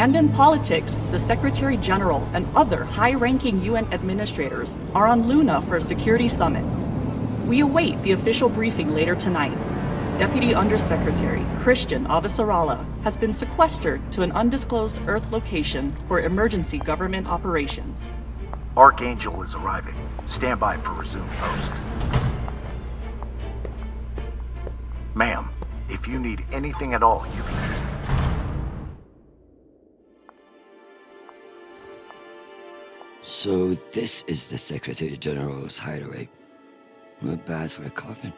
And in politics, the Secretary General and other high ranking UN administrators are on Luna for a security summit. We await the official briefing later tonight. Deputy Undersecretary Chrisjen Avasarala has been sequestered to an undisclosed Earth location for emergency government operations. Archangel is arriving. Stand by for resume post. Ma'am, if you need anything at all, you can just... So this is the Secretary General's hideaway. Not bad for a coffin.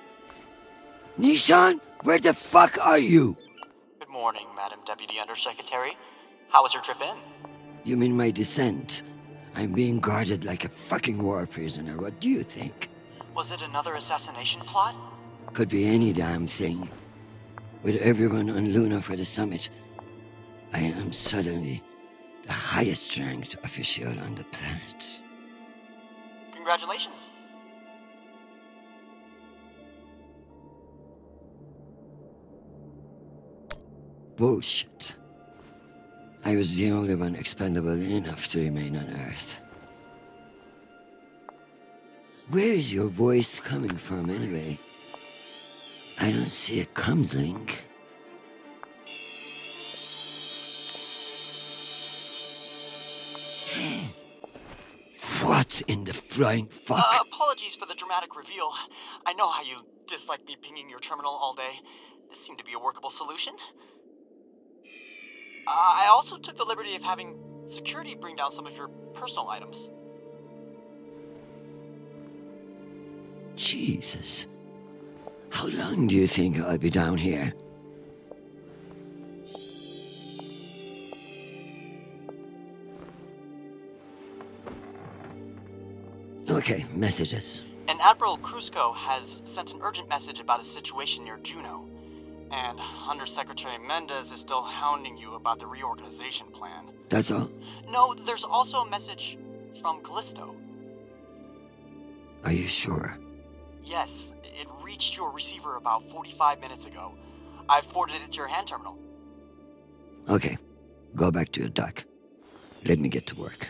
Nishan, where the fuck are you? Good morning, Madam Deputy Undersecretary. How was your trip in? You mean my descent? I'm being guarded like a fucking war prisoner. What do you think? Was it another assassination plot? Could be any damn thing. With everyone on Luna for the summit, I am suddenly the highest ranked official on the planet. Congratulations. Bullshit. I was the only one expendable enough to remain on Earth. Where is your voice coming from, anyway? I don't see a comms link. What in the flying fuck? Uh, apologies for the dramatic reveal. I know how you dislike me pinging your terminal all day. This seemed to be a workable solution. Uh, I also took the liberty of having security bring down some of your personal items. Jesus. How long do you think I'll be down here? Okay, messages. And Admiral Kruzko has sent an urgent message about a situation near Juno. And Undersecretary Mendez is still hounding you about the reorganization plan. That's all? No, there's also a message from Callisto. Are you sure? Yes, it reached your receiver about 45 minutes ago. I've forwarded it to your hand terminal. Okay, go back to your dock. Let me get to work.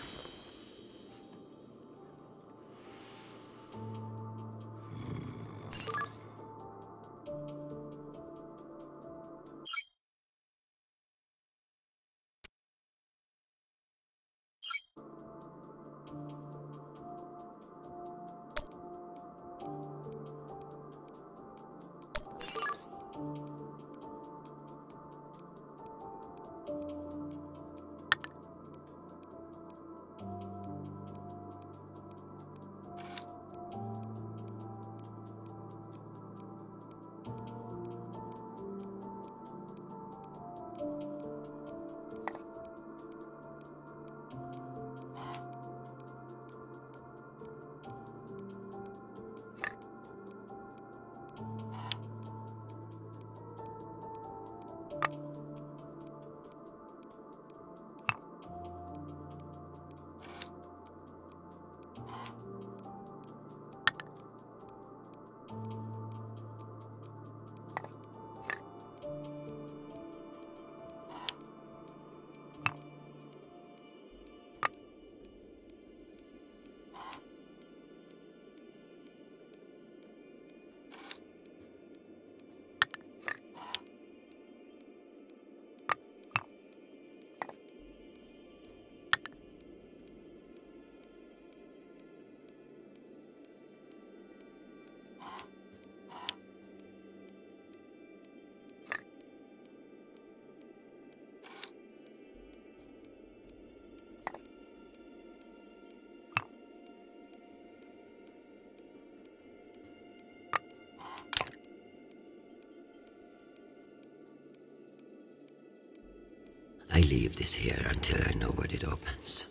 Leave this here until I know what it opens.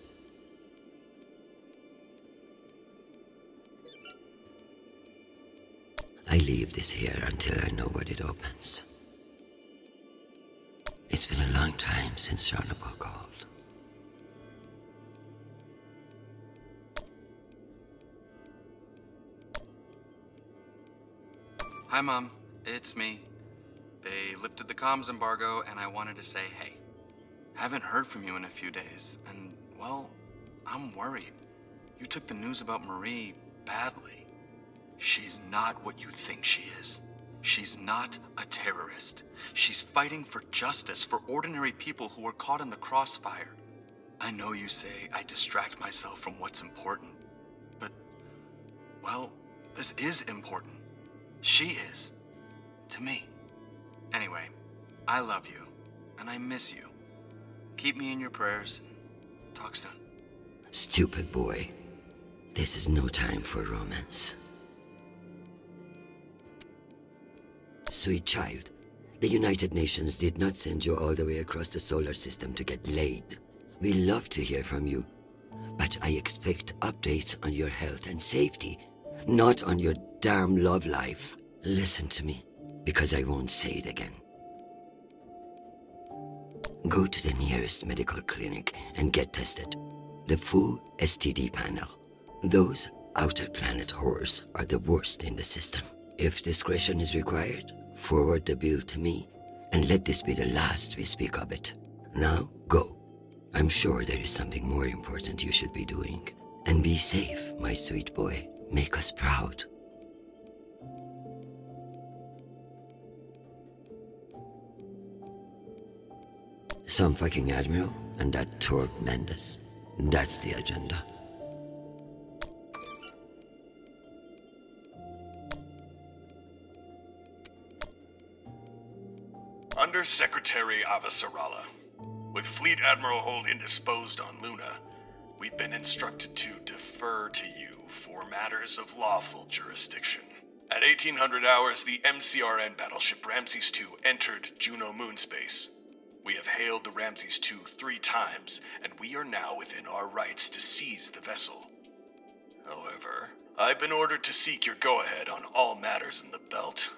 I leave this here until I know what it opens. It's been a long time since Charanpal called. Hi, Mom. It's me. They lifted the comms embargo, and I wanted to say hey. Haven't heard from you in a few days, and, well, I'm worried. You took the news about Marie badly. She's not what you think she is. She's not a terrorist. She's fighting for justice for ordinary people who are caught in the crossfire. I know you say I distract myself from what's important, but, well, this is important. She is. To me. Anyway, I love you, and I miss you. Keep me in your prayers. Talk soon. Stupid boy. This is no time for romance. Sweet child, the United Nations did not send you all the way across the solar system to get laid. We love to hear from you, but I expect updates on your health and safety, not on your damn love life. Listen to me, because I won't say it again. Go to the nearest medical clinic and get tested. The full STD panel. Those outer planet whores are the worst in the system. If discretion is required, forward the bill to me, and let this be the last we speak of it. Now, go. I'm sure there is something more important you should be doing. And be safe, my sweet boy. Make us proud. Some fucking admiral and that Torb Mendez. That's the agenda. Under Secretary Avasarala, with Fleet Admiral Holt indisposed on Luna, we've been instructed to defer to you for matters of lawful jurisdiction. At 1800 hours, the MCRN battleship Ramses II entered Juno moonspace. We have hailed the Ramses II three times, and we are now within our rights to seize the vessel. However, I've been ordered to seek your go ahead on all matters in the belt,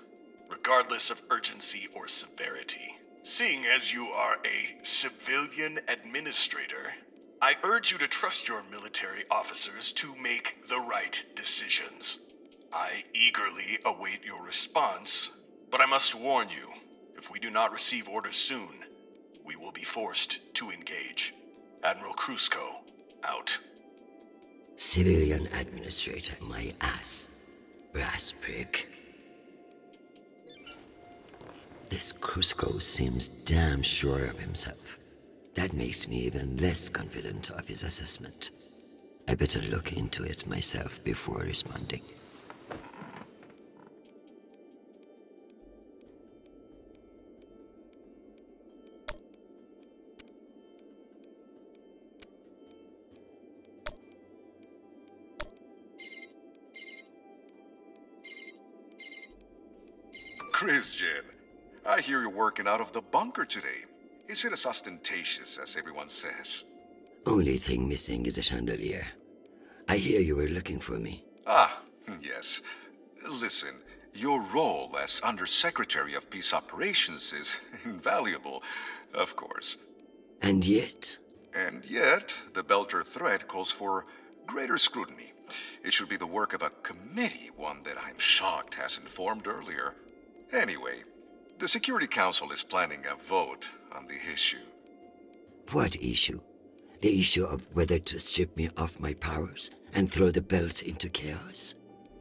regardless of urgency or severity. Seeing as you are a civilian administrator, I urge you to trust your military officers to make the right decisions. I eagerly await your response, but I must warn you if we do not receive orders soon, we will be forced to engage. Admiral Krusko, out. Civilian administrator, my ass. Brass prick. This Krusko seems damn sure of himself. That makes me even less confident of his assessment. I better look into it myself before responding. Working out of the bunker today. Is it as ostentatious as everyone says? Only thing missing is a chandelier. I hear you were looking for me. Ah, yes. Listen, your role as Undersecretary of Peace Operations is invaluable, of course. And yet, And yet, the Belter threat calls for greater scrutiny. It should be the work of a committee, one that I'm shocked hasn't formed earlier. Anyway, the Security Council is planning a vote on the issue. what issue? The issue of whether to strip me of my powers and throw the belt into chaos?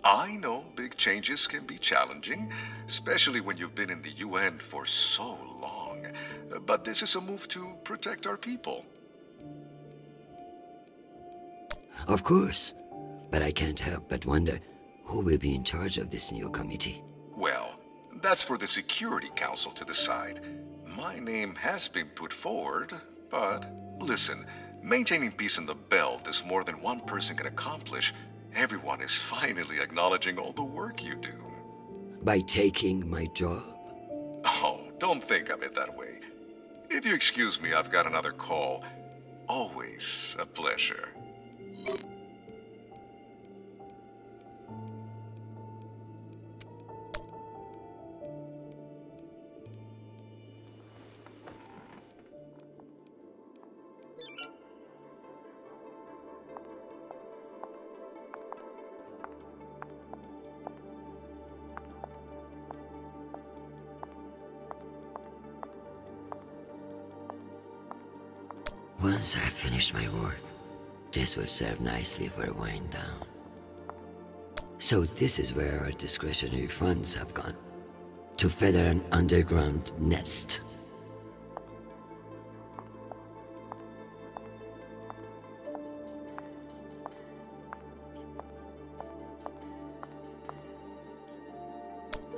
I know big changes can be challenging, especially when you've been in the UN for so long. But this is a move to protect our people. Of course. But I can't help but wonder who will be in charge of this new committee. Well, that's for the Security Council to decide. My name has been put forward, but listen, maintaining peace in the belt is more than one person can accomplish. Everyone is finally acknowledging all the work you do. By taking my job? Oh, don't think of it that way. If you excuse me, I've got another call. Always a pleasure. Finished my work, this will serve nicely for a wind down. So this is where our discretionary funds have gone. To feather an underground nest.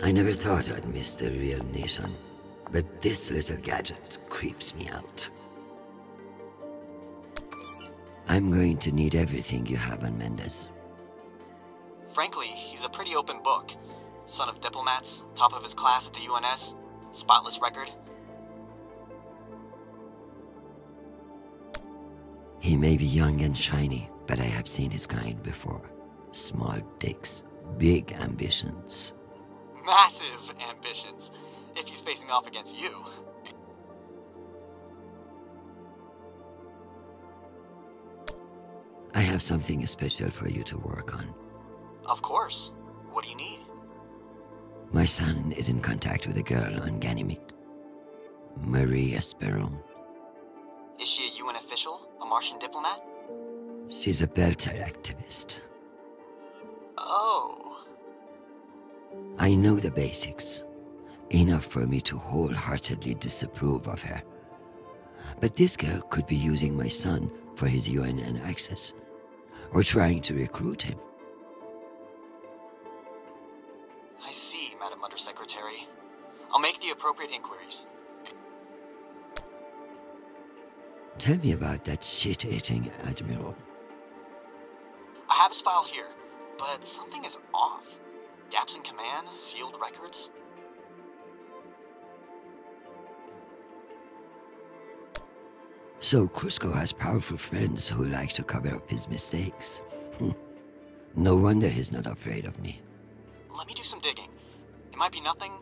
I never thought I'd miss the real nation, but this little gadget creeps me out. I'm going to need everything you have on Mendez. Frankly, he's a pretty open book. Son of diplomats, top of his class at the UNS, spotless record. He may be young and shiny, but I have seen his kind before. Small dicks, big ambitions. Massive ambitions, if he's facing off against you. Have something special for you to work on. Of course. What do you need? My son is in contact with a girl on Ganymede. Marie Esperon. Is she a UN official? A Martian diplomat? She's a Belter activist. Oh. I know the basics. Enough for me to wholeheartedly disapprove of her. But this girl could be using my son for his UNN access, or trying to recruit him. I see, Madam Undersecretary. I'll make the appropriate inquiries. Tell me about that shit-eating admiral. I have his file here, but something is off. Gaps in command, sealed records. So Krusko has powerful friends who like to cover up his mistakes. Hmm. no wonder he's not afraid of me. Let me do some digging. It might be nothing,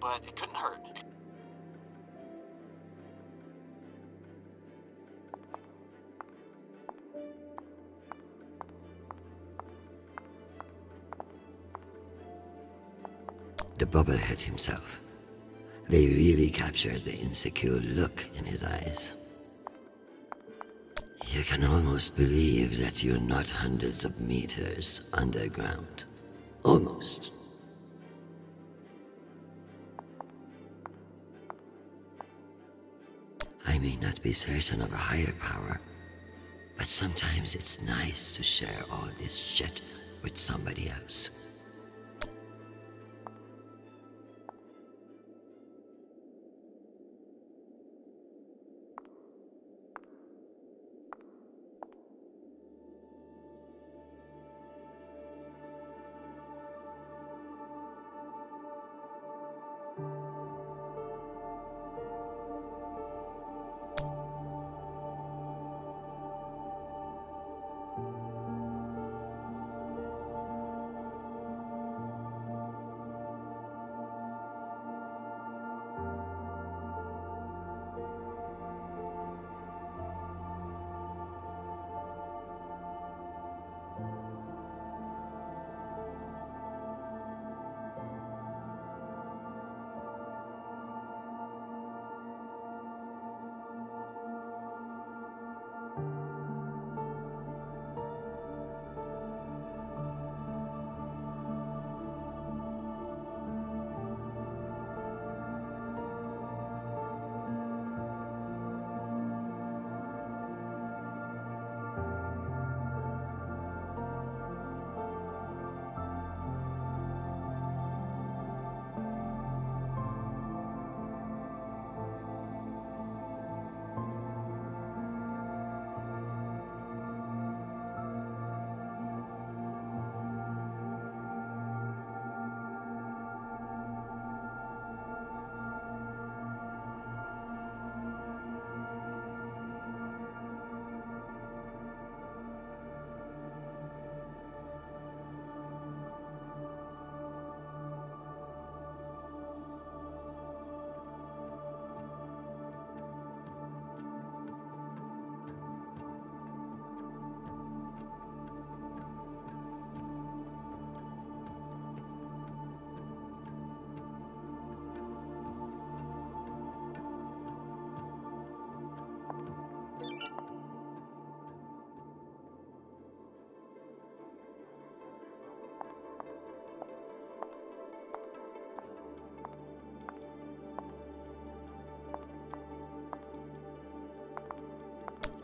but it couldn't hurt. The bubblehead himself. They really captured the insecure look in his eyes. You can almost believe that you're not hundreds of meters underground. Almost. I may not be certain of a higher power, but sometimes it's nice to share all this shit with somebody else.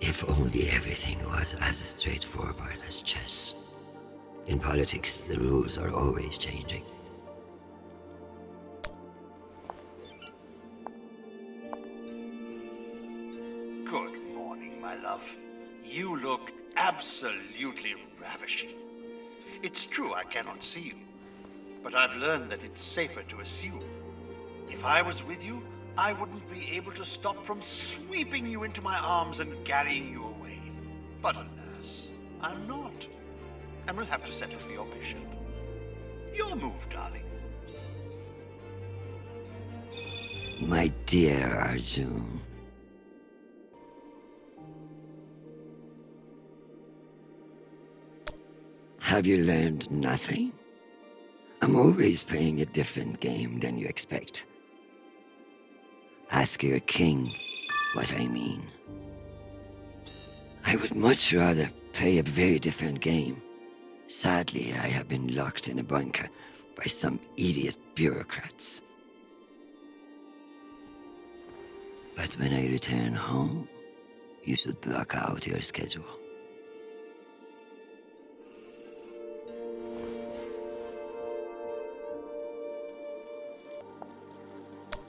If only everything was as straightforward as chess. In politics, the rules are always changing. Good morning, my love. You look absolutely ravishing. It's true I cannot see you, but I've learned that it's safer to assume. If I was with you, I wouldn't be able to stop from sweeping you into my arms and carrying you away. But alas, I'm not, and we'll have to settle for your bishop. Your move, darling. My dear Arjun. Have you learned nothing? I'm always playing a different game than you expect. Ask your king what I mean. I would much rather play a very different game. Sadly, I have been locked in a bunker by some idiot bureaucrats. But when I return home, you should block out your schedule.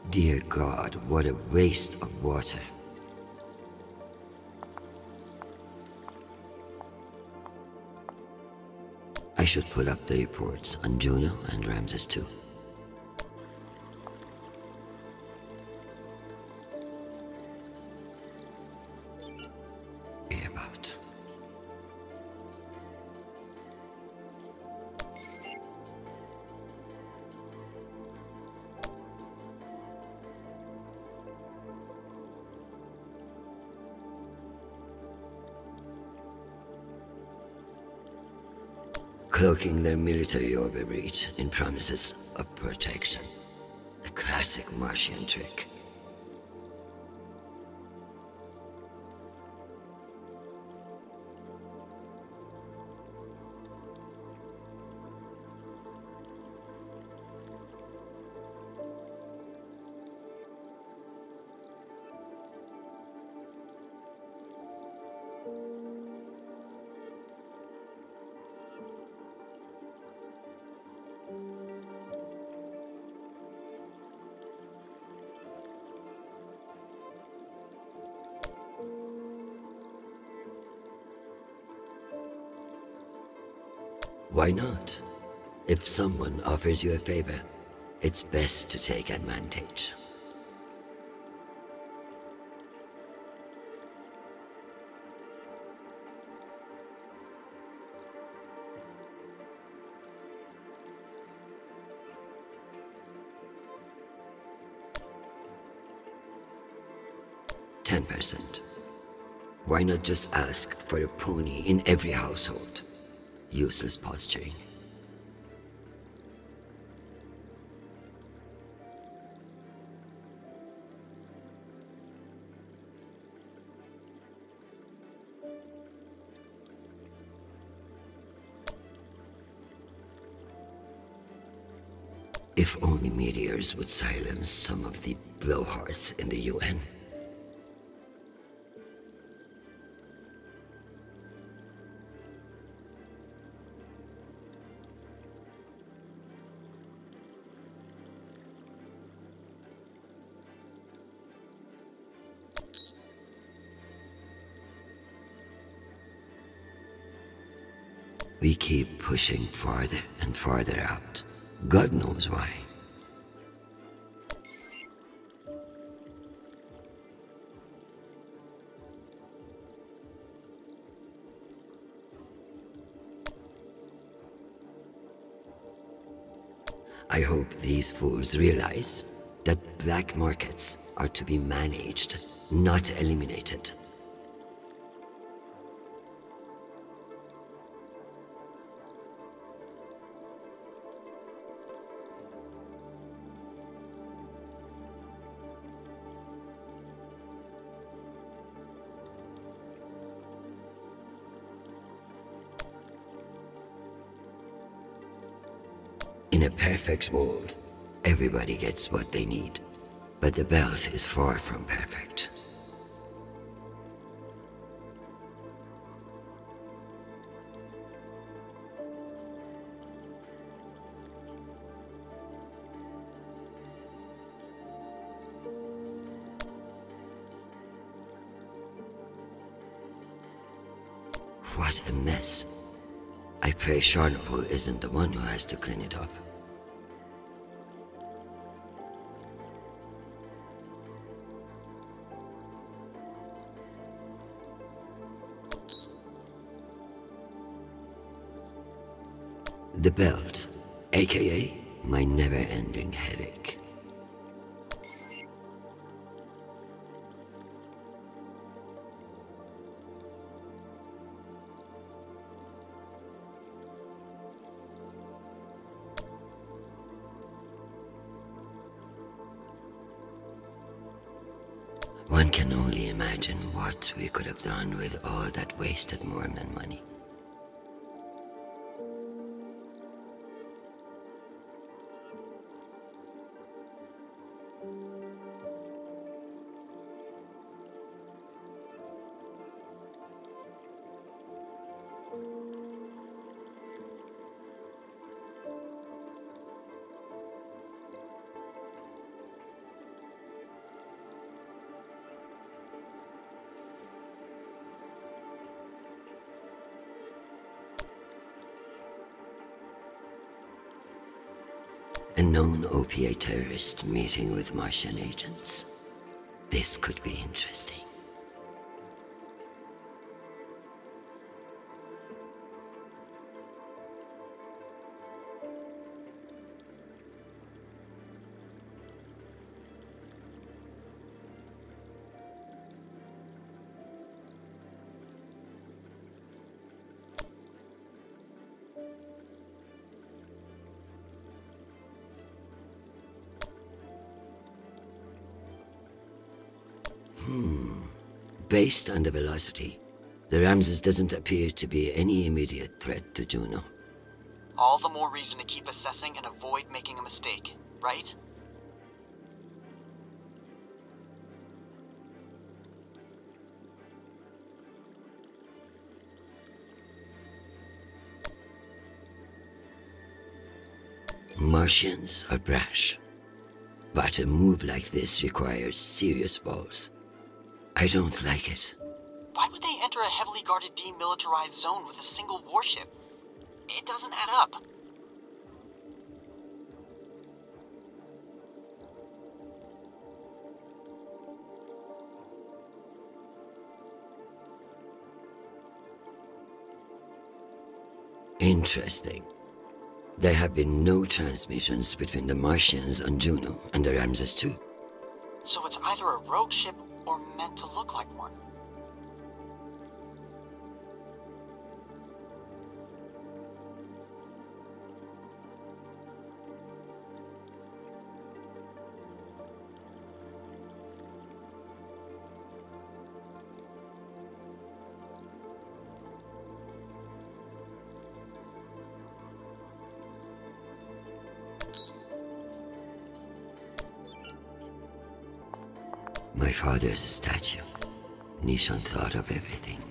Dear God, what a waste of water. I should pull up the reports on Juno and Ramses II. Their military overreach in promises of protection. A classic Martian trick. Someone offers you a favor, it's best to take advantage. Ten percent. Why not just ask for a pony in every household? Useless posturing. If only meteors would silence some of the blowhards in the UN. We keep pushing farther and farther out. God knows why. I hope these fools realize that black markets are to be managed, not eliminated. a perfect world, everybody gets what they need. But the belt is far from perfect. What a mess. I pray Charanpal isn't the one who has to clean it up. The belt, aka my never ending headache. One can only imagine what we could have done with all that wasted Mormon money. Opiate terrorist meeting with Martian agents. This could be interesting. Based on the velocity, the Ramses doesn't appear to be any immediate threat to Juno. All the more reason to keep assessing and avoid making a mistake, right? Martians are brash, but a move like this requires serious balls. I don't like it. Why would they enter a heavily guarded demilitarized zone with a single warship? It doesn't add up. Interesting. There have been no transmissions between the Martians on Juno and the Ramses 2. So it's either a rogue ship or meant to look like one. My father is a statue. Nishan thought of everything.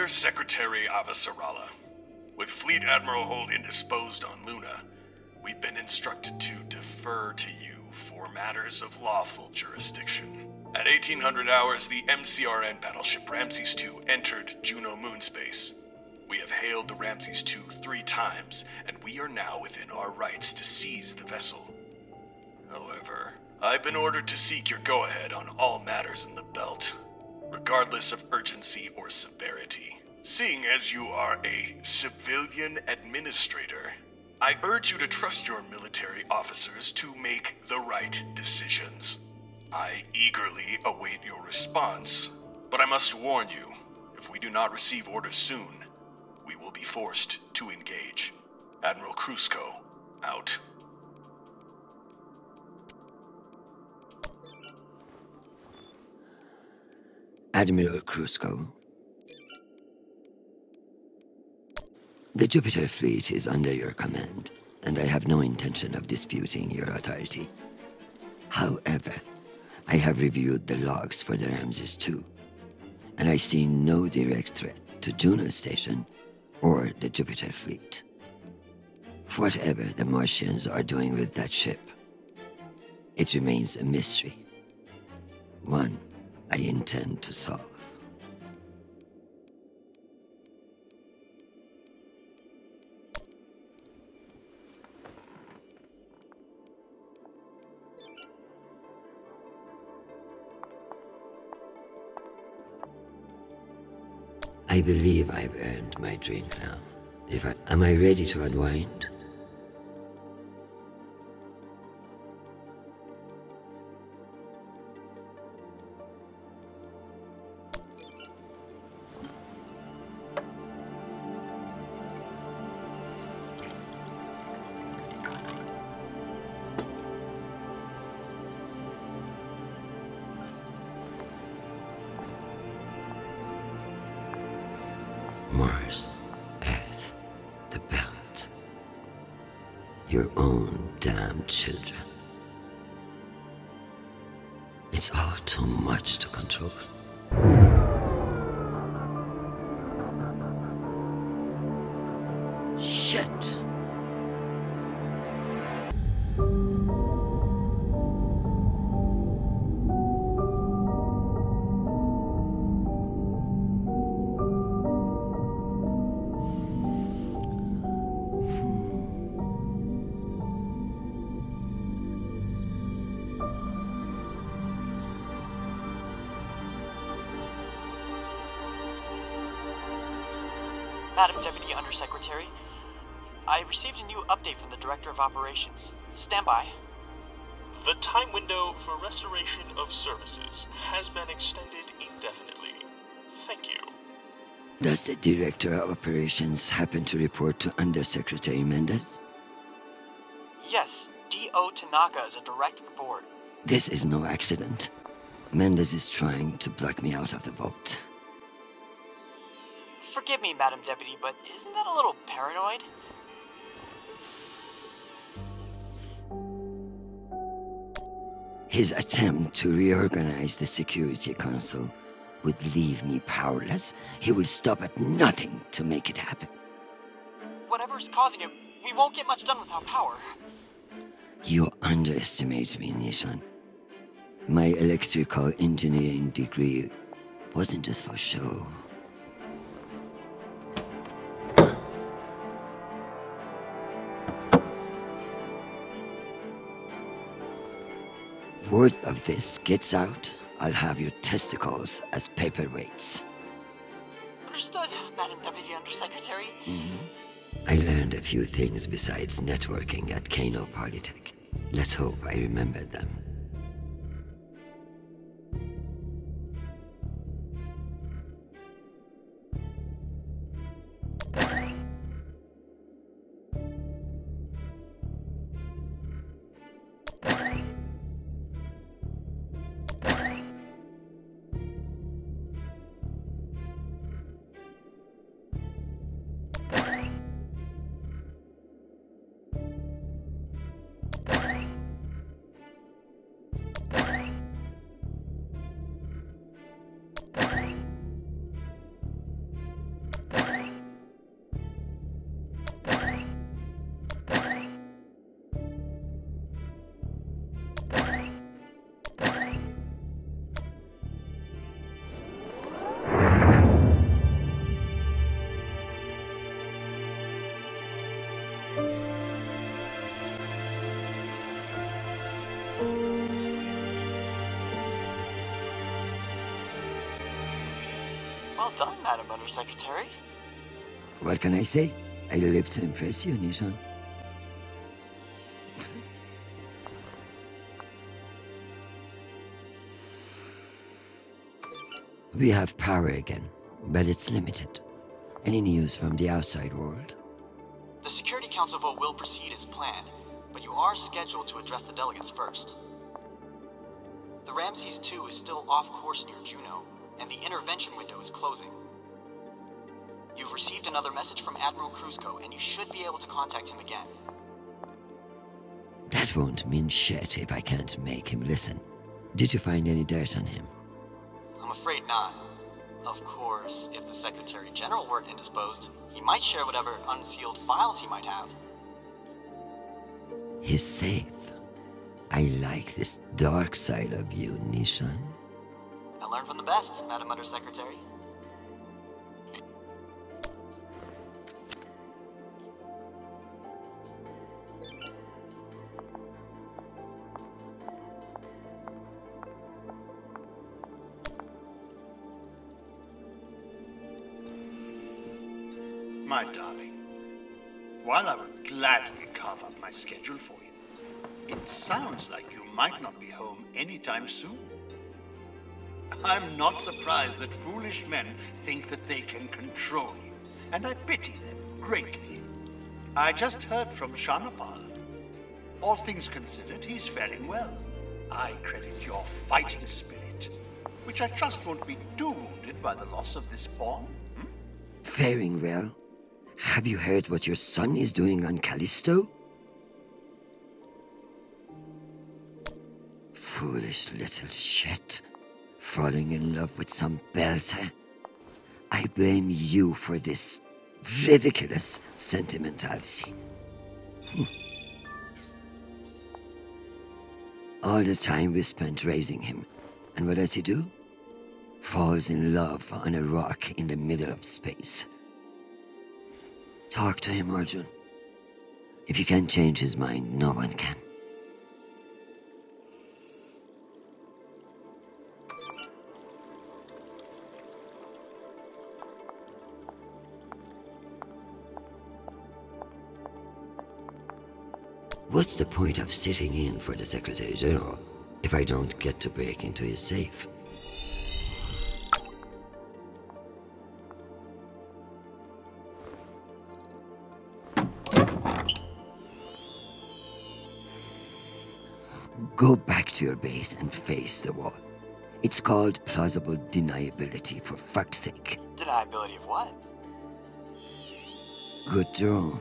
Under Secretary Avasarala, with Fleet Admiral Holt indisposed on Luna, we've been instructed to defer to you for matters of lawful jurisdiction. At 1800 hours, the MCRN battleship Ramses II entered Juno moonspace. We have hailed the Ramses II three times, and we are now within our rights to seize the vessel. However, I've been ordered to seek your go ahead on all matters in the regardless of urgency or severity. Seeing as you are a civilian administrator, I urge you to trust your military officers to make the right decisions. I eagerly await your response, but I must warn you if we do not receive orders soon, we will be forced to engage. Admiral Krusko, out. Admiral Krusko. The Jupiter fleet is under your command, and I have no intention of disputing your authority. However, I have reviewed the logs for the Ramses II, and I see no direct threat to Juno Station or the Jupiter fleet. Whatever the Martians are doing with that ship, it remains a mystery. One I intend to solve. I believe I've earned my drink now. If I am I ready to unwind? Children. It's all too much to control. Madam Deputy Undersecretary, I received a new update from the Director of Operations. Stand by. The time window for restoration of services has been extended indefinitely. Thank you. Does the Director of Operations happen to report to Undersecretary Mendez? Yes, D.O. Tanaka is a direct report. This is no accident. Mendez is trying to block me out of the vote. Forgive me, Madam Deputy, but isn't that a little paranoid? His attempt to reorganize the Security Council would leave me powerless. He will stop at nothing to make it happen. Whatever's causing it, we won't get much done without power. You underestimate me, Nishan. My electrical engineering degree wasn't just for show. Word of this gets out, I'll have your testicles as paperweights. Understood, Madam Deputy Undersecretary. Mm-hmm. I learned a few things besides networking at Kano Polytech. Let's hope I remember them. Well done, Madam Undersecretary. What can I say? I live to impress you, Nishan. we have power again, but it's limited. Any news from the outside world? The Security Council vote will proceed as planned, but you are scheduled to address the delegates first. The Ramses II is still off course near Juno, and the intervention window is closing. You've received another message from Admiral Cruzco, and you should be able to contact him again. That won't mean shit if I can't make him listen. Did you find any dirt on him? I'm afraid not. Of course, if the Secretary General weren't indisposed, he might share whatever unsealed files he might have. He's safe. I like this dark side of you, Nishan. I learned from the best, Madam Undersecretary. My darling, while I would gladly carve up my schedule for you, it sounds like you might not be home anytime soon. I'm not surprised that foolish men think that they can control you, and I pity them greatly. I just heard from Charanpal. All things considered, he's faring well. I credit your fighting spirit, which I trust won't be too wounded by the loss of this pawn. Hmm? Faring well? Have you heard what your son is doing on Callisto? Foolish little shit. Falling in love with some belter. I blame you for this ridiculous sentimentality. Hmm. All the time we spent raising him. And what does he do? Falls in love on a rock in the middle of space. Talk to him, Arjun. If you can't change his mind, no one can. What's the point of sitting in for the Secretary General if I don't get to break into his safe? Go back to your base and face the wall. It's called plausible deniability, for fuck's sake. Deniability of what? Good draw.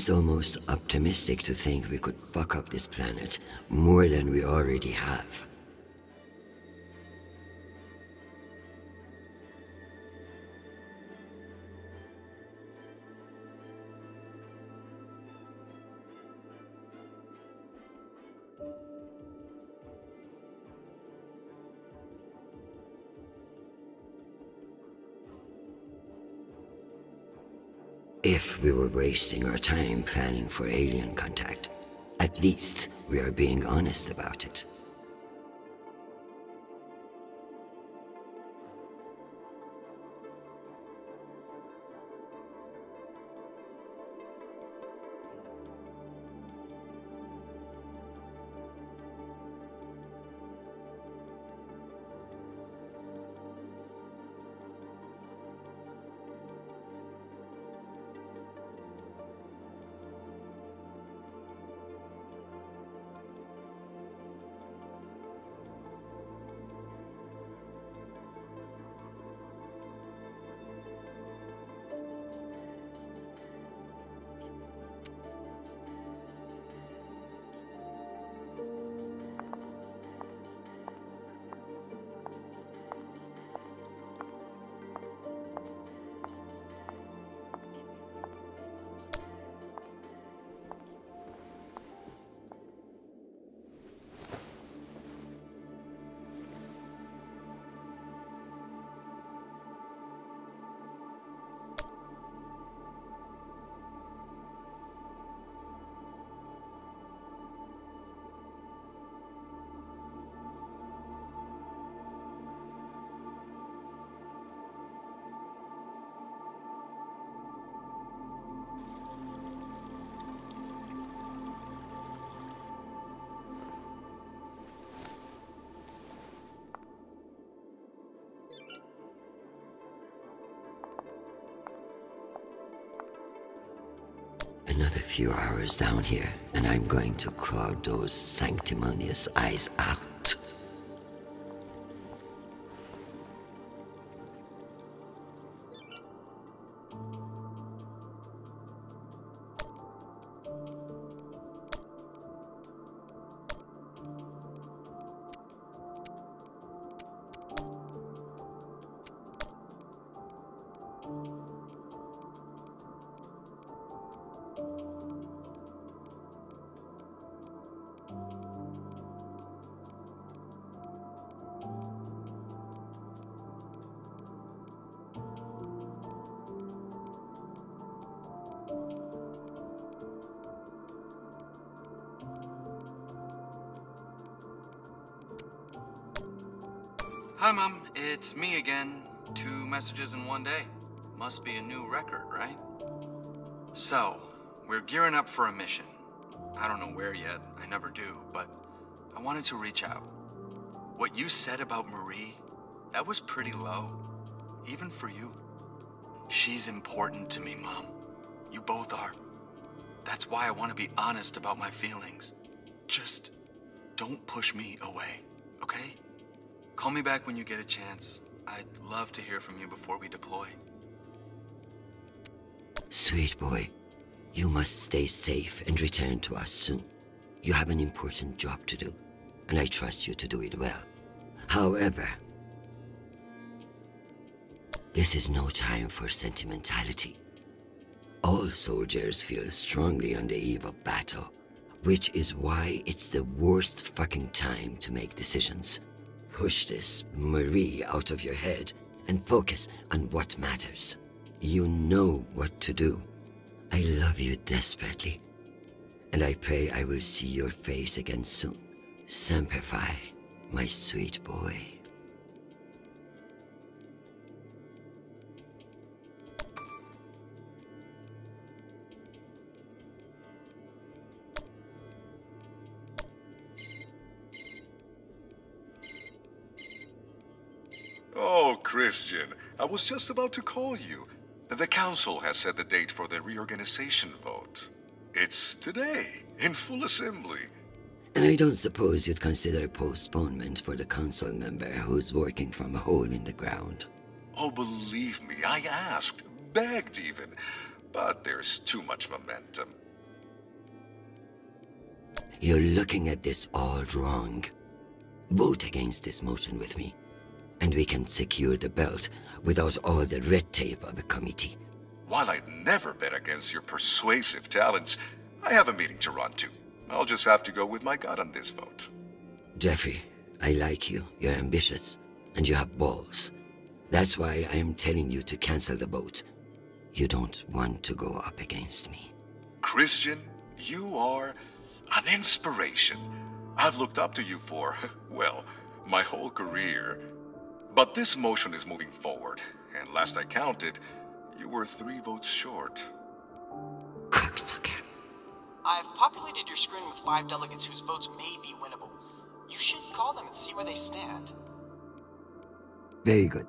It's almost optimistic to think we could fuck up this planet more than we already have. We were wasting our time planning for alien contact, at least we are being honest about it. Another few hours down here, and I'm going to claw those sanctimonious eyes out. Messages in one day. Must be a new record, right? So, we're gearing up for a mission. I don't know where yet, I never do, but I wanted to reach out. What you said about Marie, that was pretty low. Even for you. She's important to me, Mom. You both are. That's why I want to be honest about my feelings. Just don't push me away, okay? Call me back when you get a chance. I'd love to hear from you before we deploy. Sweet boy, you must stay safe and return to us soon. You have an important job to do, and I trust you to do it well. However, this is no time for sentimentality. All soldiers feel strongly on the eve of battle, which is why it's the worst fucking time to make decisions. Push this Marie out of your head and focus on what matters. You know what to do. I love you desperately, and I pray I will see your face again soon. Semper Fi, my sweet boy. Chrisjen, I was just about to call you. The council has set the date for the reorganization vote. It's today, in full assembly. And I don't suppose you'd consider postponement for the council member who's working from a hole in the ground. Oh, believe me, I asked, begged even. but there's too much momentum. You're looking at this all wrong. Vote against this motion with me, and we can secure the belt without all the red tape of a committee. While I'd never bet against your persuasive talents, I have a meeting to run to. I'll just have to go with my gut on this vote. Jeffrey, I like you. You're ambitious, and you have balls. That's why I am telling you to cancel the vote. You don't want to go up against me. Chrisjen, you are an inspiration. I've looked up to you for, well, my whole career. But this motion is moving forward, and last I counted, you were three votes short. Cocksucker. I've populated your screen with five delegates whose votes may be winnable. You should call them and see where they stand. Very good.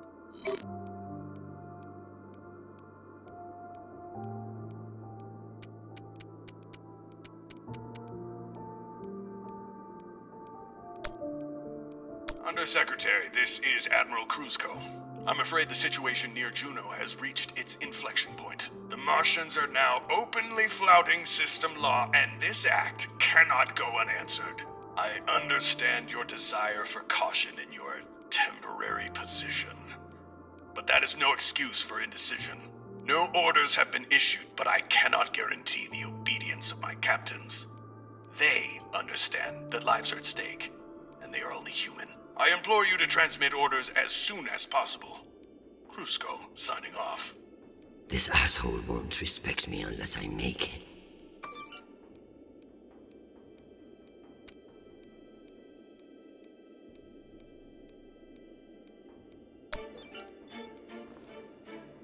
Undersecretary, this is Admiral Kruzko. I'm afraid the situation near Juno has reached its inflection point. The Martians are now openly flouting system law, and this act cannot go unanswered. I understand your desire for caution in your temporary position. But that is no excuse for indecision. No orders have been issued, but I cannot guarantee the obedience of my captains. They understand that lives are at stake, and they are only human. I implore you to transmit orders as soon as possible. Krusko, signing off. This asshole won't respect me unless I make him.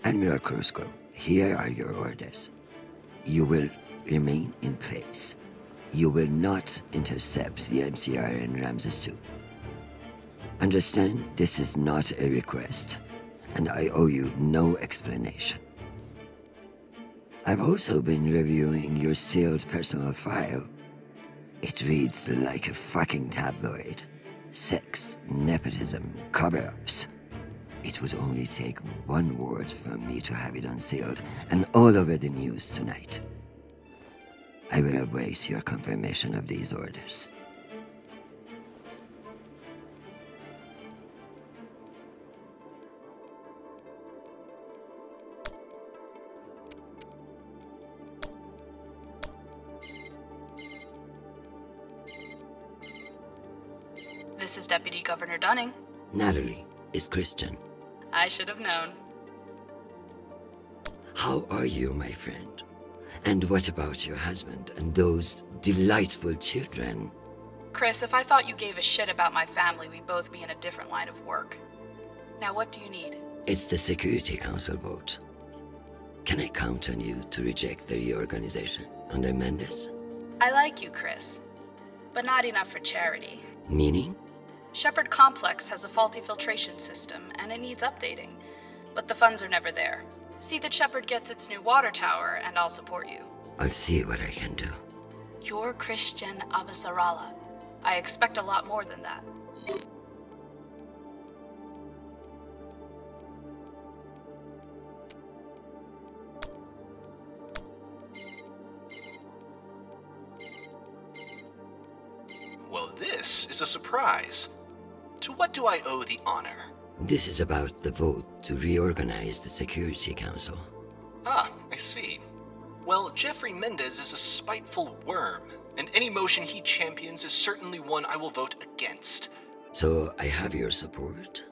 Admiral Krusko, here are your orders. You will remain in place. You will not intercept the MCR in Ramses 2. Understand, this is not a request, and I owe you no explanation. I've also been reviewing your sealed personal file. It reads like a fucking tabloid. Sex, nepotism, cover-ups. It would only take one word from me to have it unsealed and all over the news tonight. I will await your confirmation of these orders. Is Deputy Governor Dunning. Natalie is Chrisjen. I should have known. How are you, my friend? And what about your husband and those delightful children? Chris, if I thought you gave a shit about my family, we'd both be in a different line of work. Now, what do you need? It's the Security Council vote. Can I count on you to reject the reorganization under Mendez? I like you, Chris. But not enough for charity. Meaning? Shepard Complex has a faulty filtration system, and it needs updating. But the funds are never there. See that Shepard gets its new water tower, and I'll support you. I'll see what I can do. You're Chrisjen Avasarala. I expect a lot more than that. Surprise. To what do I owe the honor? This is about the vote to reorganize the Security Council. Ah, I see. Well, Jeffrey Mendez is a spiteful worm, and any motion he champions is certainly one I will vote against. So I have your support?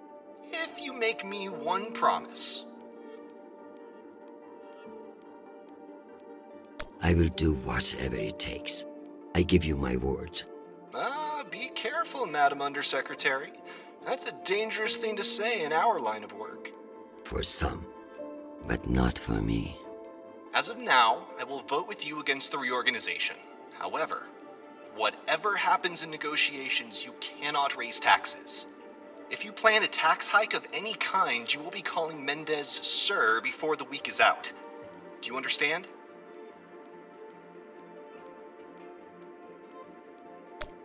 If you make me one promise. I will do whatever it takes. I give you my word. Be careful, Madam Undersecretary. That's a dangerous thing to say in our line of work. For some, but not for me. As of now, I will vote with you against the reorganization. However, whatever happens in negotiations, you cannot raise taxes. If you plan a tax hike of any kind, you will be calling Mendez Sir before the week is out. Do you understand?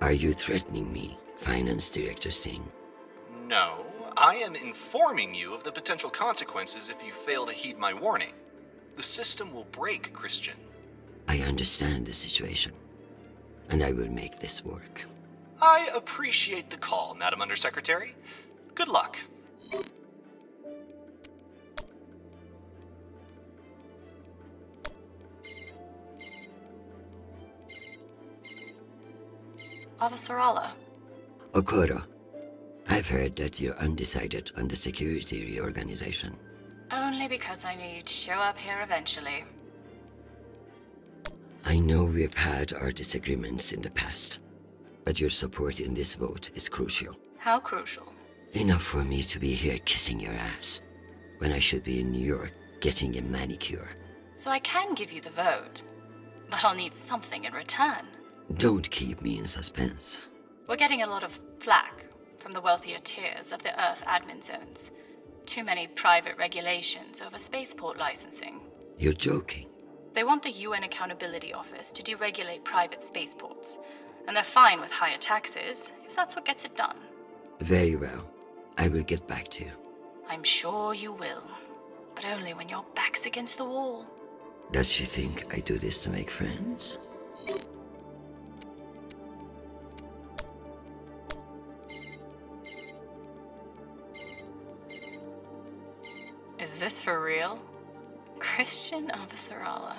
Are you threatening me, Finance Director Singh? No, I am informing you of the potential consequences if you fail to heed my warning. The system will break, Chrisjen. I understand the situation, and I will make this work. I appreciate the call, Madam Undersecretary. Good luck. Avasarala. Okoro, I've heard that you're undecided on the security reorganization. Only because I need to show up here eventually. I know we've had our disagreements in the past, but your support in this vote is crucial. How crucial? Enough for me to be here kissing your ass, when I should be in New York getting a manicure. So I can give you the vote, but I'll need something in return. Don't keep me in suspense. We're getting a lot of flack from the wealthier tiers of the Earth admin zones. Too many private regulations over spaceport licensing. You're joking. They want the UN Accountability Office to deregulate private spaceports, and they're fine with higher taxes if that's what gets it done. Very well. I will get back to you. I'm sure you will, but only when your back's against the wall. Does she think I do this to make friends? This for real? Chrisjen Avasarala.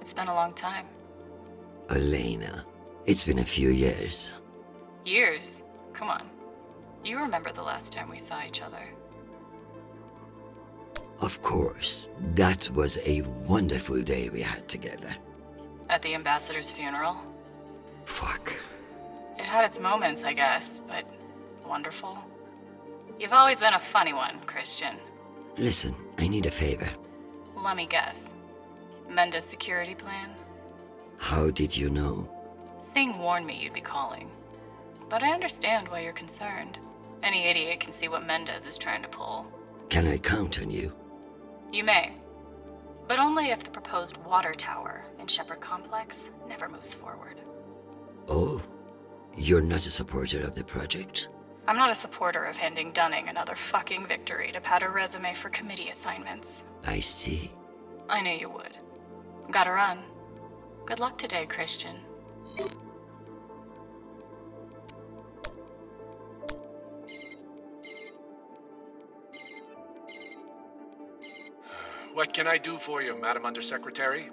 It's been a long time. Elena, it's been a few years. Years? Come on. You remember the last time we saw each other. Of course, that was a wonderful day we had together. At the ambassador's funeral? Fuck. It had its moments, I guess, but wonderful. You've always been a funny one, Chrisjen. Listen, I need a favor. Let me guess. Mendez's security plan? How did you know? Singh warned me you'd be calling. But I understand why you're concerned. Any idiot can see what Mendez is trying to pull. Can I count on you? You may. But only if the proposed water tower in Shepard Complex never moves forward. Oh, you're not a supporter of the project? I'm not a supporter of handing Dunning another fucking victory to pad her resume for committee assignments. I see. I knew you would. Gotta run. Good luck today, Chrisjen. What can I do for you, Madam Undersecretary?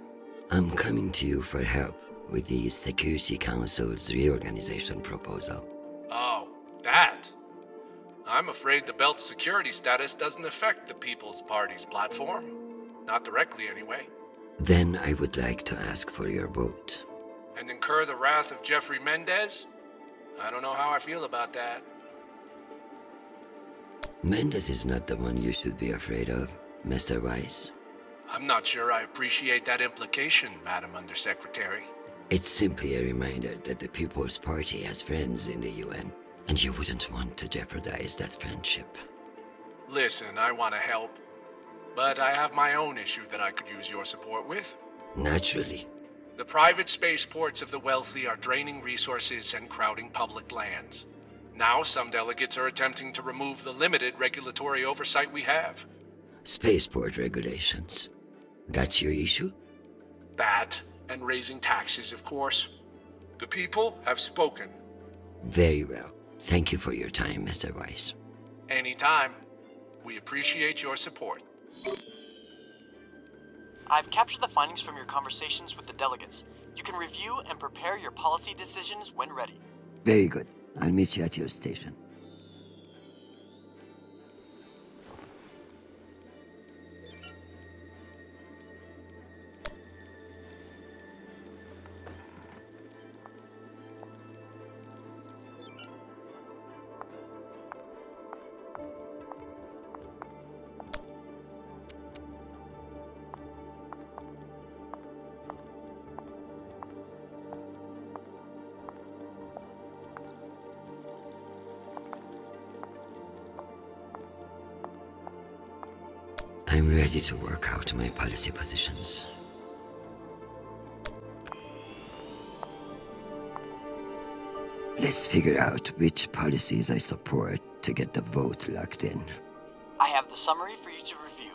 I'm coming to you for help with the Security Council's reorganization proposal. That. I'm afraid the belt's security status doesn't affect the People's Party's platform. Not directly, anyway. Then I would like to ask for your vote. And incur the wrath of Jeffrey Mendez? I don't know how I feel about that. Mendez is not the one you should be afraid of, Mr. Weiss. I'm not sure I appreciate that implication, Madam Undersecretary. It's simply a reminder that the People's Party has friends in the UN, and you wouldn't want to jeopardize that friendship. Listen, I want to help, but I have my own issue that I could use your support with. Naturally. The private spaceports of the wealthy are draining resources and crowding public lands. Now, some delegates are attempting to remove the limited regulatory oversight we have. Spaceport regulations. That's your issue? That, and raising taxes, of course. The people have spoken. Very well. Thank you for your time, Mr. Weiss. Anytime. We appreciate your support. I've captured the findings from your conversations with the delegates. You can review and prepare your policy decisions when ready. Very good. I'll meet you at your station. Ready to work out my policy positions. Let's figure out which policies I support to get the vote locked in. I have the summary for you to review.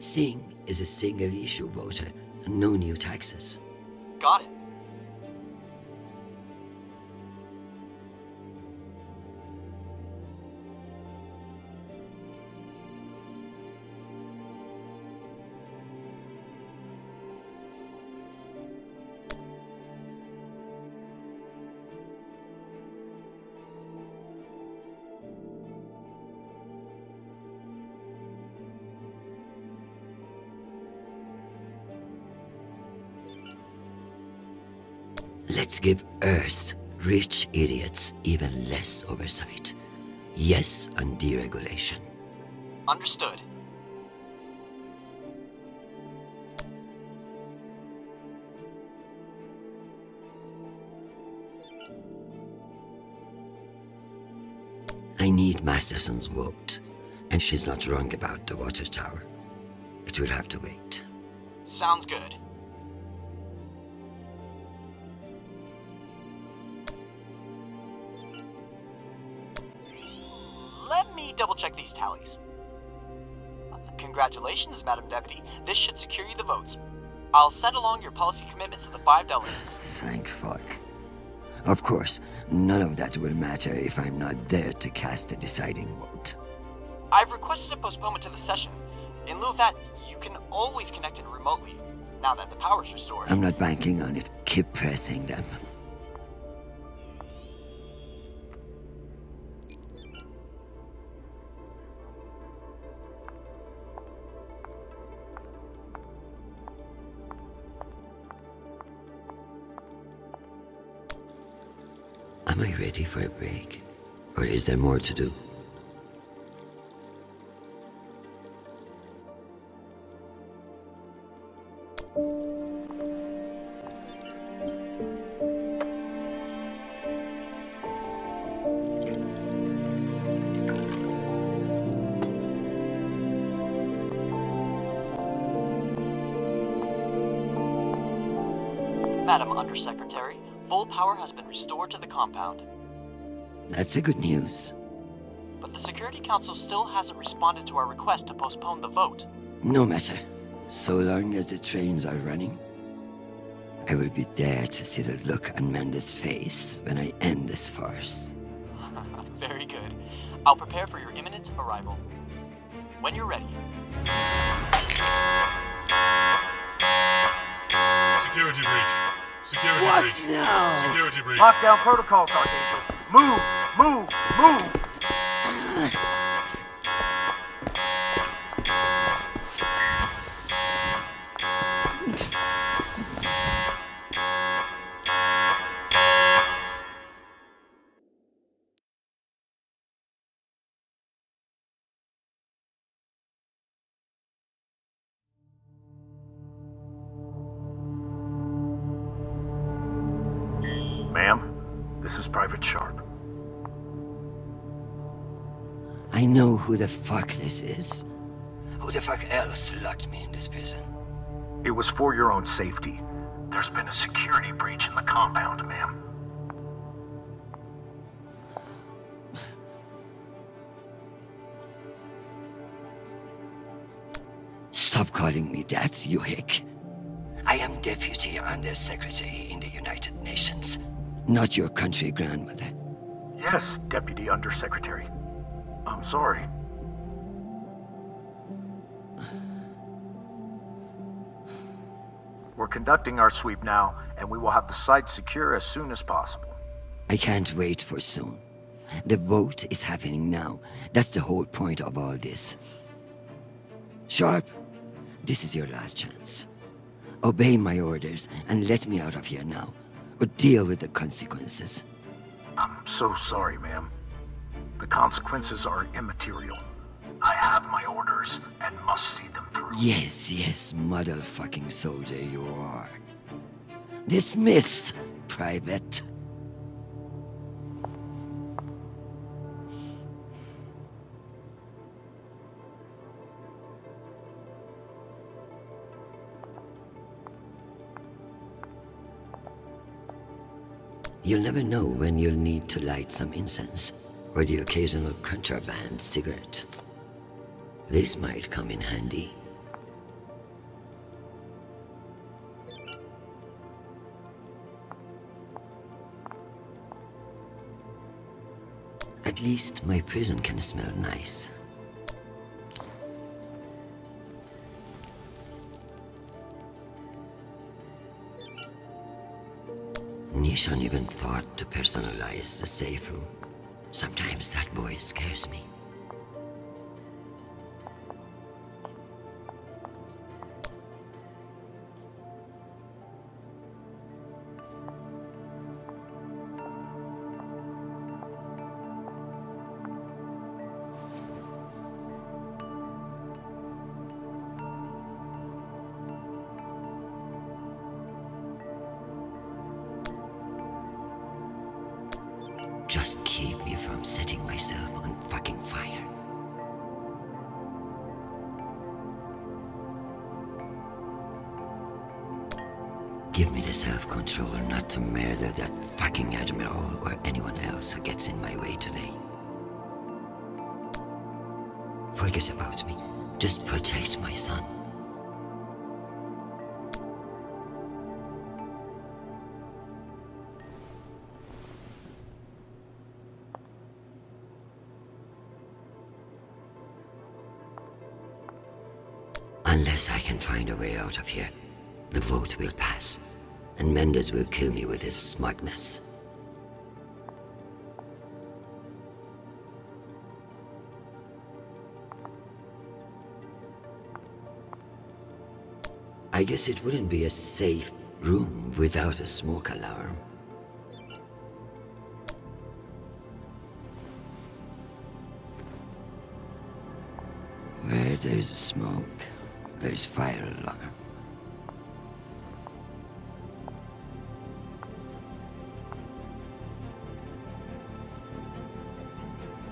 Singh is a single issue voter, and no new taxes. Got it. Give Earth rich idiots even less oversight. Yes on deregulation. Understood. I need Masterson's vote, and she's not wrong about the water tower. It will have to wait. Sounds good. Check these tallies. Congratulations, Madam Deputy. This should secure you the votes. I'll send along your policy commitments to the five delegates. Thank fuck. Of course, none of that will matter if I'm not there to cast a deciding vote. I've requested a postponement to the session. In lieu of that, you can always connect in remotely, now that the power's restored. I'm not banking on it. Keep pressing them. Am I ready for a break? Or is there more to do? Compound. That's the good news. But the Security Council still hasn't responded to our request to postpone the vote. No matter. So long as the trains are running, I will be there to see the look on Mendez's face when I end this farce. Very good. I'll prepare for your imminent arrival. When you're ready. Security breach. Security What breach. now? Security breach. Lockdown protocols, Archangel. Move, move, move. The fuck this is. Who the fuck else locked me in this prison? It was for your own safety. There's been a security breach in the compound, ma'am. Stop calling me that, you hick. I am Deputy Undersecretary in the United Nations, not your country grandmother. Yes, Deputy Undersecretary. I'm sorry. We're conducting our sweep now, and we will have the site secure as soon as possible. I can't wait for soon. The vote is happening now. That's the whole point of all this. Sharp, this is your last chance. Obey my orders and let me out of here now, or deal with the consequences. I'm so sorry, ma'am. The consequences are immaterial. I have my orders and must see. Yes, yes, motherfucking soldier you are. Dismissed, Private. You'll never know when you'll need to light some incense, or the occasional contraband cigarette. This might come in handy. At least my prison can smell nice. Nishan even thought to personalize the safe room. Sometimes that boy scares me. In my way today. Forget about me. Just protect my son. Unless I can find a way out of here, the vote will pass, and Mendez will kill me with his smugness. I guess it wouldn't be a safe room without a smoke alarm. Where there's smoke, there's fire alarm.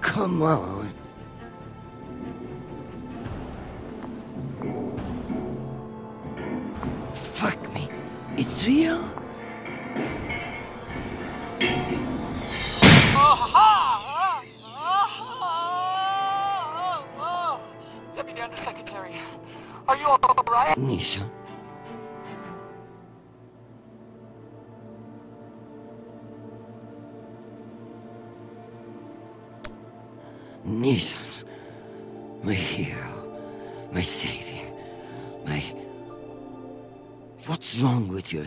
Come on. Real?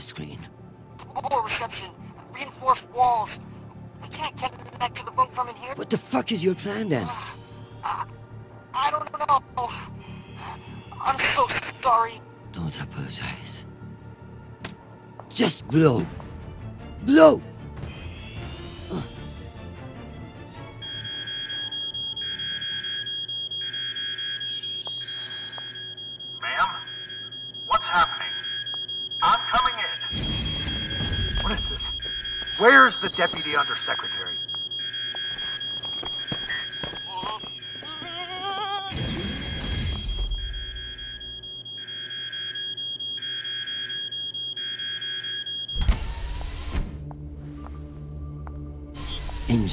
Screen? Poor reception. Reinforced walls. We can't get back to the boat from in here. What the fuck is your plan then? I don't know. I'm so sorry. Don't apologize. Just. Blow!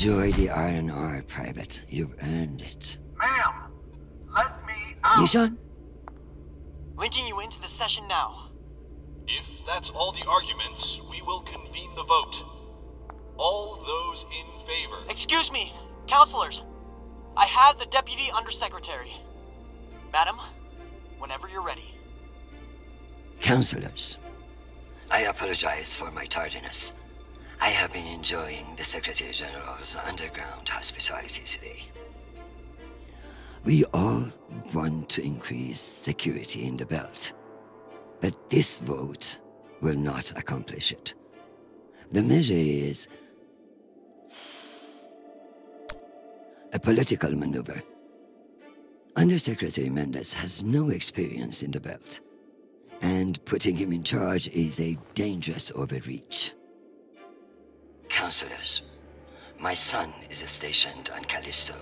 Enjoy the R&R, Private. You've earned it. Ma'am! Let me out! Nishan? Linking you into the session now. If that's all the arguments, we will convene the vote. All those in favor. Excuse me, counselors. I have the Deputy Undersecretary. Madam, whenever you're ready. Counselors, I apologize for my tardiness. I have been enjoying the Secretary General's underground hospitality today. We all want to increase security in the belt, but this vote will not accomplish it. The measure is a political maneuver. Undersecretary Mendez has no experience in the belt, and putting him in charge is a dangerous overreach. Counselors, my son is stationed on Callisto.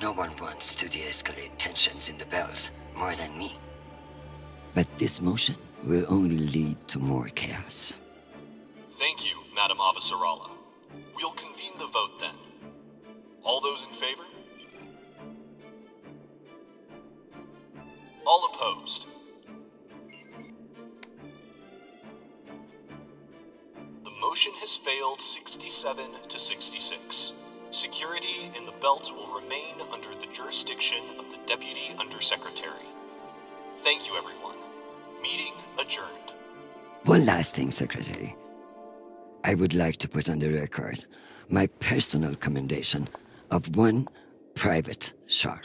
No one wants to de-escalate tensions in the belt more than me. But this motion will only lead to more chaos. Thank you, Madam Avasarala. We'll convene the vote then. All those in favor? All opposed? Motion has failed 67 to 66. Security in the belt will remain under the jurisdiction of the Deputy Undersecretary. Thank you, everyone. Meeting adjourned. One last thing, Secretary. I would like to put on the record my personal commendation of one Private Sharp.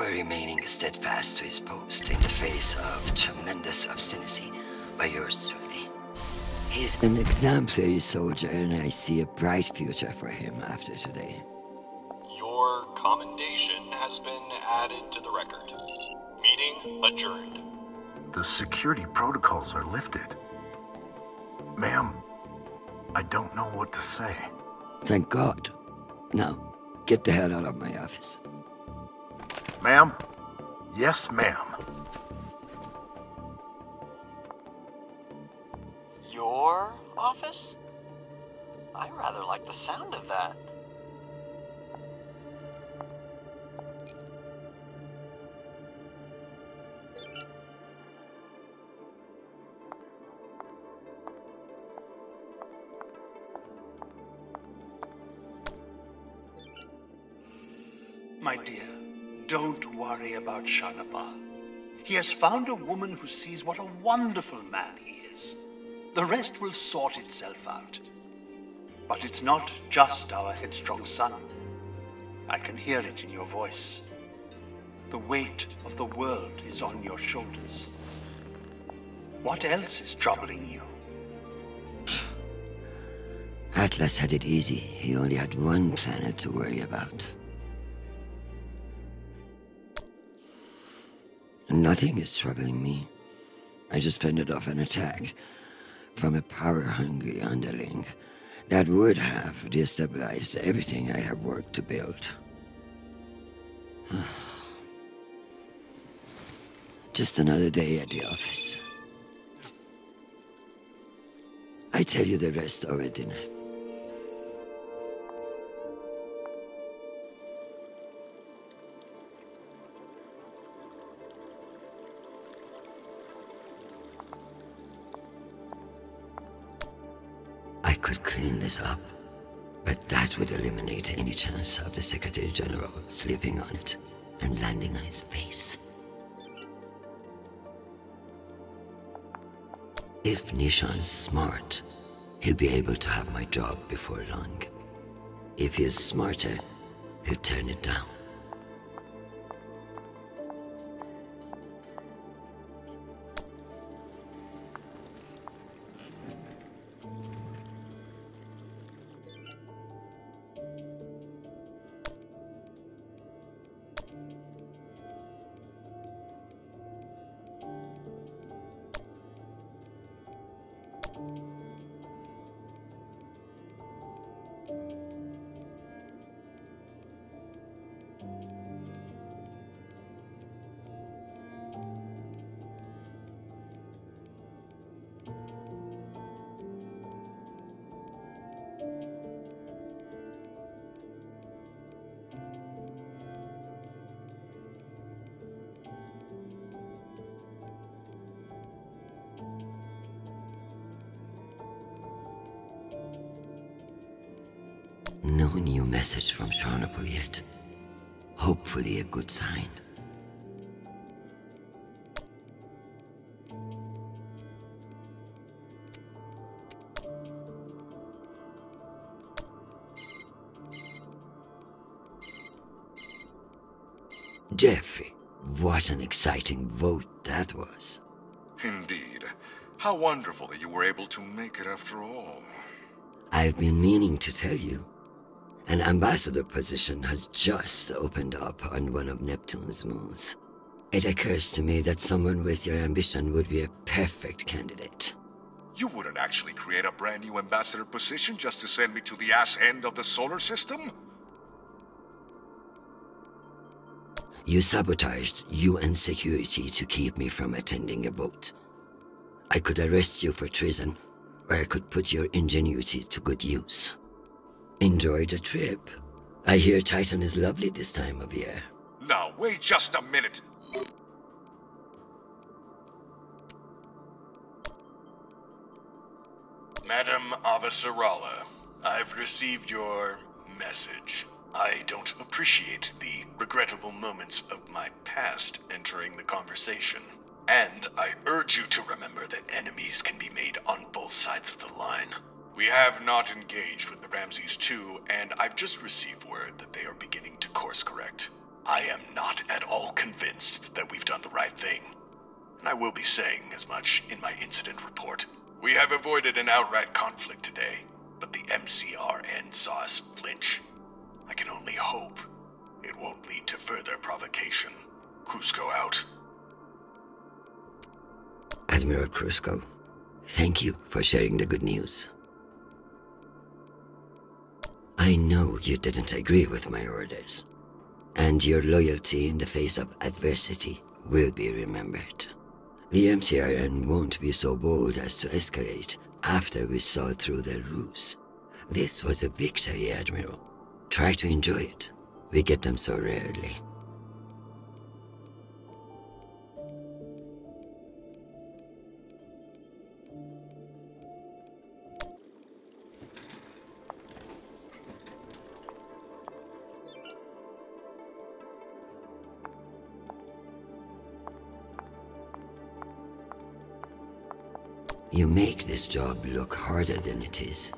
For remaining steadfast to his post in the face of tremendous obstinacy by yours truly. He is an exemplary soldier, and I see a bright future for him after today. Your commendation has been added to the record. Meeting adjourned. The security protocols are lifted. Ma'am, I don't know what to say. Thank God. Now, get the hell out of my office. Ma'am? Yes, ma'am. Your office? I rather like the sound of that. About Charanpal. He has found a woman who sees what a wonderful man he is. The rest will sort itself out. But it's not just our headstrong son. I can hear it in your voice. The weight of the world is on your shoulders. What else is troubling you? Atlas had it easy. He only had one planet to worry about. Nothing is troubling me. I just fended off an attack from a power-hungry underling that would have destabilized everything I have worked to build. Just another day at the office. I tell you the rest over dinner. Up, but that would eliminate any chance of the Secretary General sleeping on it and landing on his face. If Nishan's smart, he'll be able to have my job before long. If he is smarter, he'll turn it down. No new message from Charanpal yet. Hopefully a good sign. Jeffrey, what an exciting vote that was. Indeed. How wonderful that you were able to make it after all. I've been meaning to tell you. An ambassador position has just opened up on one of Neptune's moons. It occurs to me that someone with your ambition would be a perfect candidate. You wouldn't actually create a brand new ambassador position just to send me to the ass end of the solar system? You sabotaged UN security to keep me from attending a vote. I could arrest you for treason, or I could put your ingenuity to good use. Enjoy the trip. I hear Titan is lovely this time of year. Now, wait just a minute. Madam Avasarala, I've received your message. I don't appreciate the regrettable moments of my past entering the conversation. And I urge you to remember that enemies can be made on both sides of the line. We have not engaged with the Ramses II, and I've just received word that they are beginning to course correct. I am not at all convinced that we've done the right thing. And I will be saying as much in my incident report. We have avoided an outright conflict today, but the MCRN saw us flinch. I can only hope it won't lead to further provocation. Krusko out. Admiral Krusko, thank you for sharing the good news. I know you didn't agree with my orders, and your loyalty in the face of adversity will be remembered. The MCRN won't be so bold as to escalate after we saw through their ruse. This was a victory, Admiral. Try to enjoy it. We get them so rarely. You make this job look harder than it is.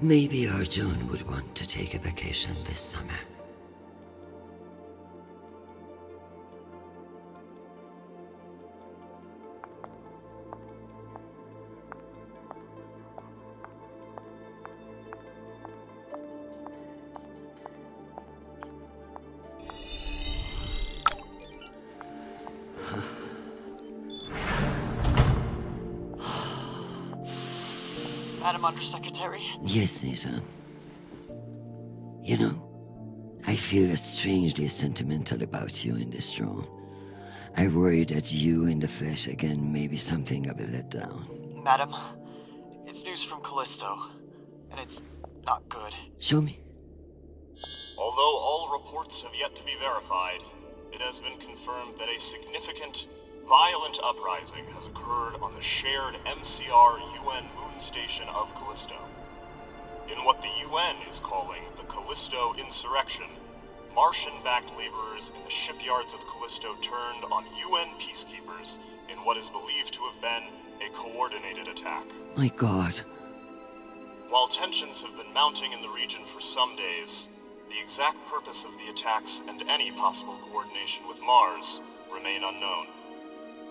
Maybe Arjun would want to take a vacation this summer. Yes, You know, I feel strangely sentimental about you in this drone. I worry that you in the flesh again may be something of a letdown. Madam, it's news from Callisto, and it's not good. Show me. Although all reports have yet to be verified, it has been confirmed that a significant, violent uprising has occurred on the shared MCR UN moon station of Callisto. In what the UN is calling the Callisto Insurrection, Martian-backed laborers in the shipyards of Callisto turned on UN peacekeepers in what is believed to have been a coordinated attack. My god. While tensions have been mounting in the region for some days, the exact purpose of the attacks and any possible coordination with Mars remain unknown.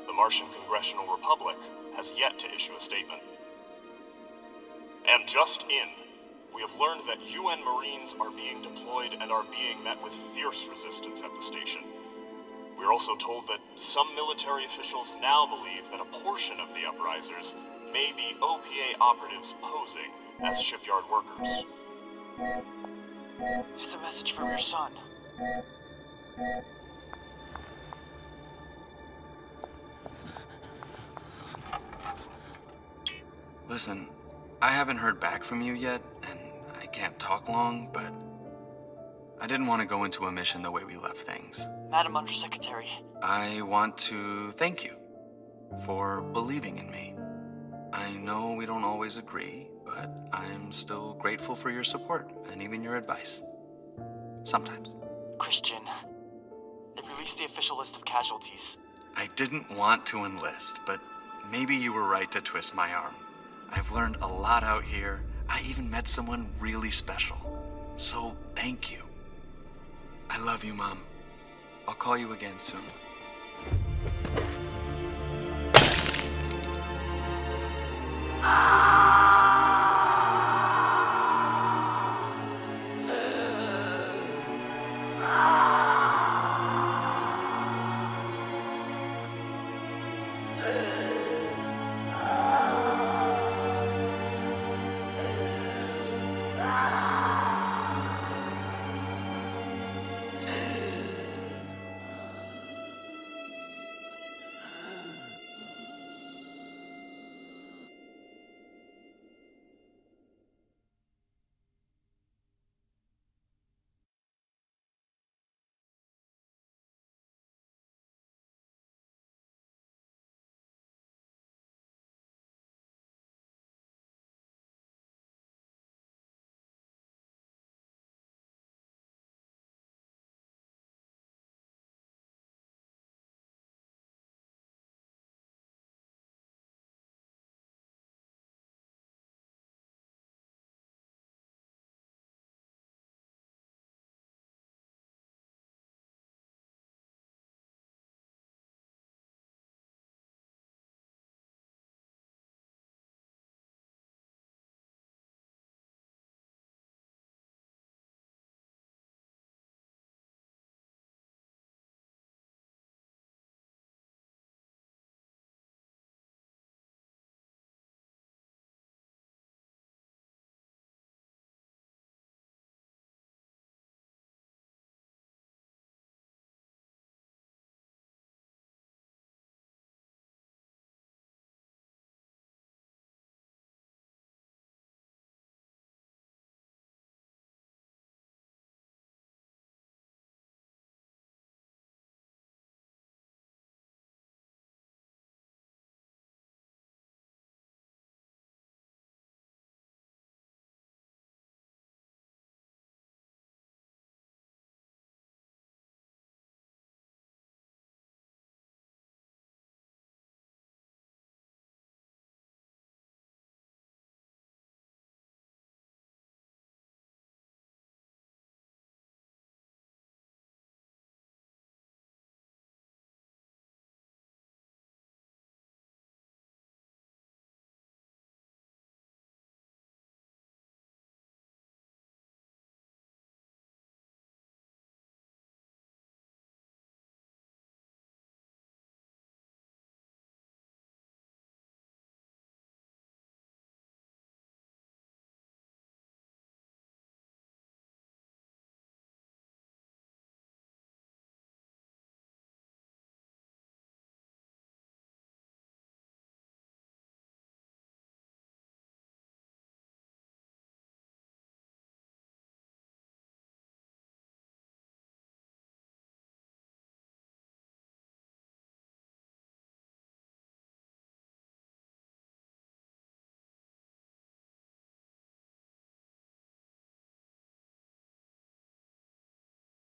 The Martian Congressional Republic has yet to issue a statement. And just in, we have learned that UN Marines are being deployed and are being met with fierce resistance at the station. We're also told that some military officials now believe that a portion of the uprisers may be OPA operatives posing as shipyard workers. It's a message from your son. Listen, I haven't heard back from you yet, and I can't talk long, but I didn't want to go into a mission the way we left things. Madam Undersecretary, I want to thank you for believing in me. I know we don't always agree, but I'm still grateful for your support and even your advice. Sometimes. Chrisjen, they've released the official list of casualties. I didn't want to enlist, but maybe you were right to twist my arm. I've learned a lot out here. I even met someone really special. So thank you. I love you, Mom. I'll call you again soon. Ah!